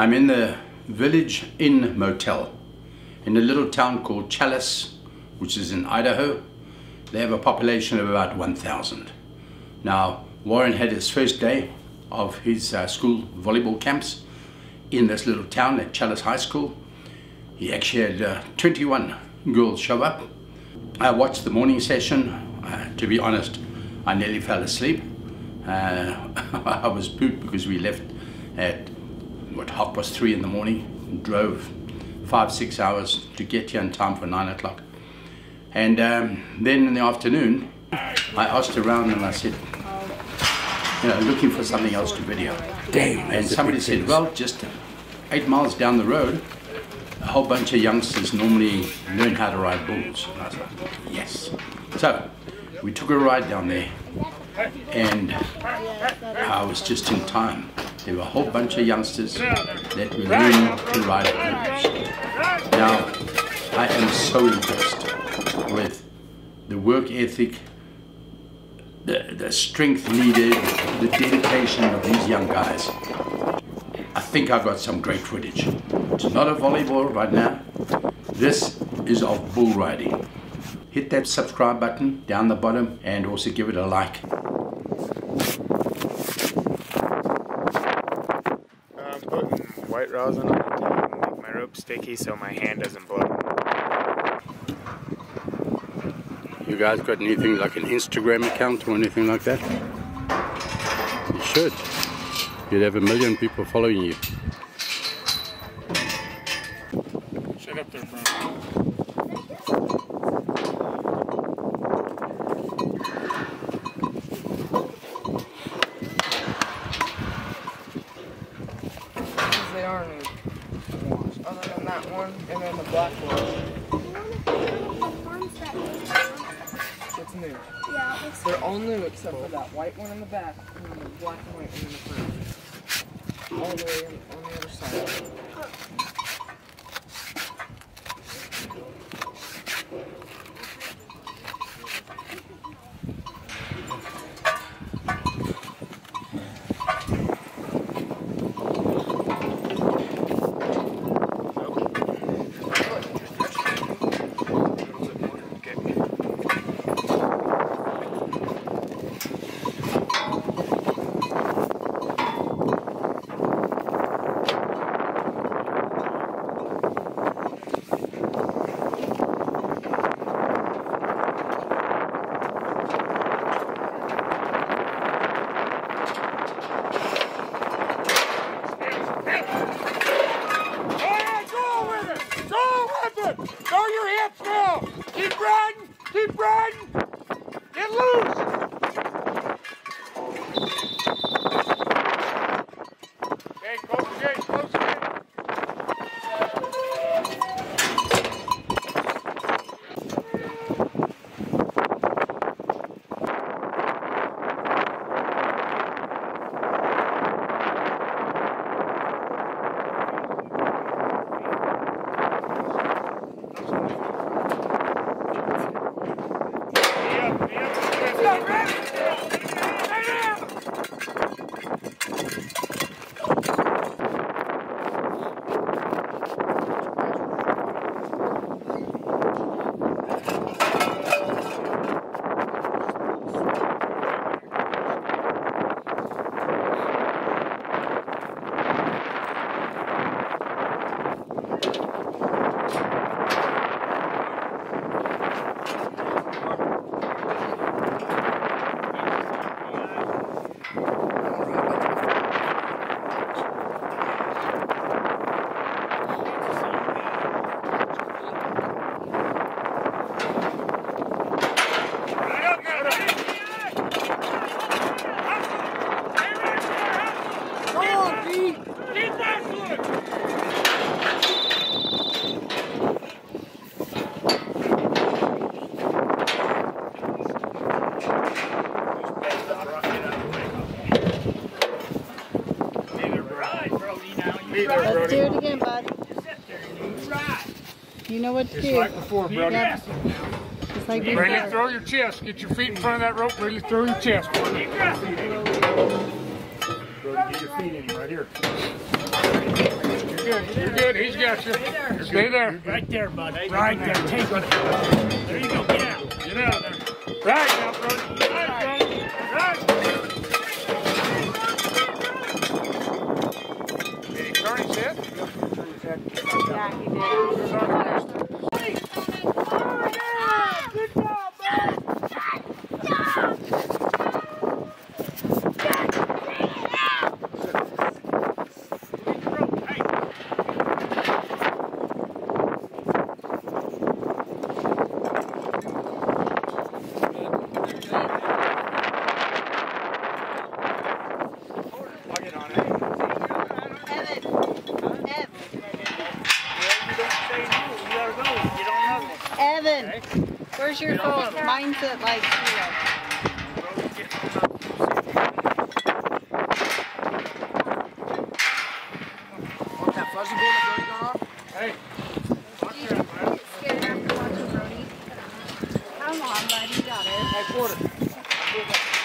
I'm in the Village Inn Motel in a little town called Challis, which is in Idaho. They have a population of about 1,000. Now, Warren had his first day of his uh, school volleyball camps in this little town at Challis High School. He actually had uh, 21 girls show up. I watched the morning session. Uh, to be honest, I nearly fell asleep. Uh, I was pooped because we left at what half past three in the morning, drove five six hours to get here in time for nine o'clock, and um, then in the afternoon, I asked around and I said, you know, looking for something else to video. Damn. And somebody said, well, just eight miles down the road, a whole bunch of youngsters normally learn how to ride bulls. And I was like, yes. So we took a ride down there and I was just in time. There were a whole bunch of youngsters that were learning to ride bulls. Now, I am so impressed with the work ethic, the, the strength needed, the dedication of these young guys. I think I've got some great footage. It's not a volleyball right now. This is of bull riding. Hit that subscribe button down the bottom and also give it a like. I'm putting white rosin on it to make my rope sticky so my hand doesn't blow. You guys got anything like an Instagram account or anything like that? You should. You'd have a million people following you. Shut up there, bro. Are new. Other than that one, and then the black one. It's new. Yeah, it They're all new except for that white one in the back and then the black and white one in the front. All the way on the other side. Alright, go with it! Go with it! Hips! Keep riding! Keep riding! Get loose! Okay, close the gate, close the gate. Be up, be up, be up. Stay down! Right up, get up. Come on, Pete! Keep! Let's do it again, bud. You know what to do. Right before, brother. Yep. Just Like Bring it, throw your chest. Get your feet in front of that rope. Really throw your chest. Brody, get your feet in right here. You're good. You're good. He's got you. Stay there. Right there, bud. Right there. Take it. There you go. Get out. Get out there. Right now, Brody. Right, Brody. Right. Did he turn his head? Yeah, he did. Who's on the list? Where's your phone? Mine's at like zero. Want that fuzzy ball that gone off? Hey, Scared after watching Brody. Come on, buddy, got it. hey, Porter.